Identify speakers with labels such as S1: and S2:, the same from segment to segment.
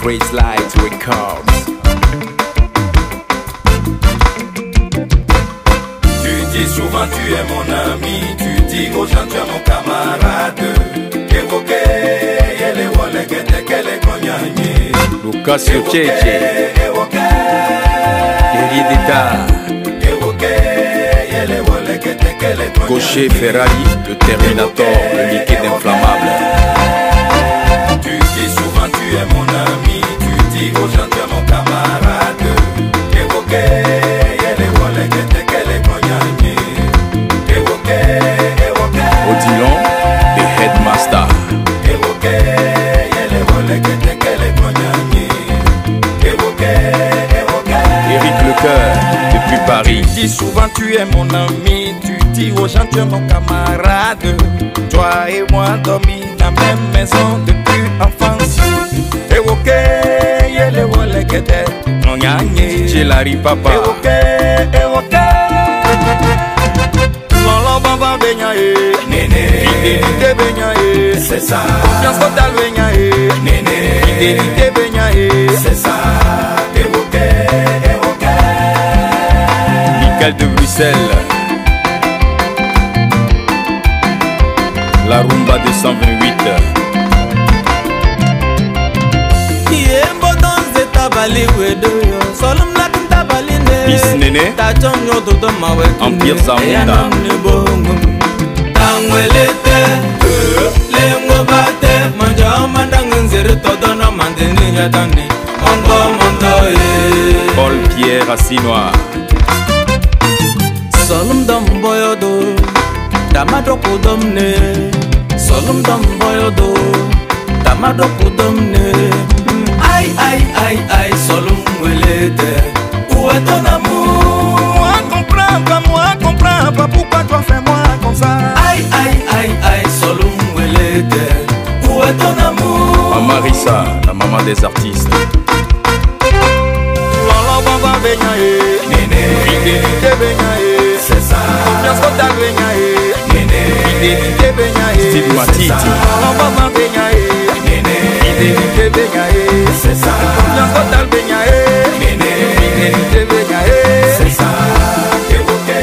S1: Praise Light Records.
S2: Tu dis souvent tu es mon ami, tu dis aux gens tu es mon camarade. Est wole gete Évoqué,
S1: guerrier d'État. Gaucher Ferrari, le Terminator, le liquide inflammable. Depuis Paris.
S2: Tu dis souvent tu es mon ami, tu dis aux gens tu es mon camarade. Toi et moi dormis dans la même maison depuis enfance. Wole.
S1: Chez Larry Papa,
S2: Évoqué, évoqué. Lolo baba benya e, nene. Benya e, c'est ça. Confiance totale benya e, nene. Fidélité benya
S1: De Bruxelles. La rumba 228.
S3: yembo donze tabali wedoyo solum natin tabali ne
S1: Miss Nene.
S3: tachon yo toto mawe
S1: Empire Zamunda.
S3: tangwelete lengo bate manja nzere ongo
S1: Paul Pierre Assinois.
S3: Solum dom boyodo tamado kudom ne solum dom boyodo tamado kudom ne ay ay ay ay solum welete où est ton amour
S2: Moi comprends pas, moi comprends pas pourquoi toi fais moi comme ça.
S3: ay ay ay ay solum welete où est ton amour
S1: Mama Rissa, la maman des artistes.
S2: Lolo baba benya nene. Fidélité Confiance totale benya e, nene. Fidélité benya e,
S1: Steve Matiti.
S2: Lolo baba benya e, nene. Fidélité benya e, c'est ça. Confiance totale benya e, nene. Fidélité benya e, c'est ça. Évoqué,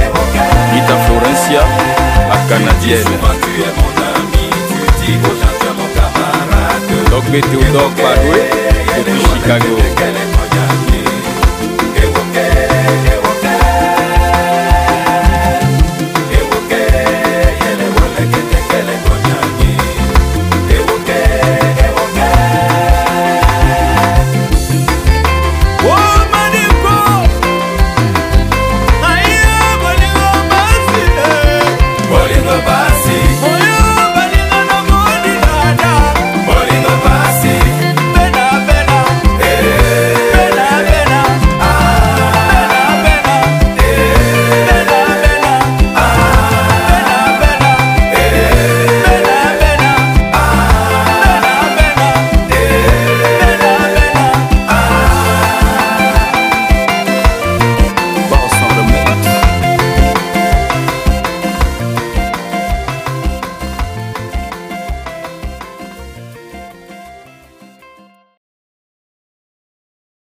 S2: évoqué.
S1: Rita Florencia, la canadienne.
S2: Souvent tu es mon ami, tu dis aux gens tu es mon camarade.
S1: Doc Théodore Baroué, depuis Chicago.
S2: Qu'elle est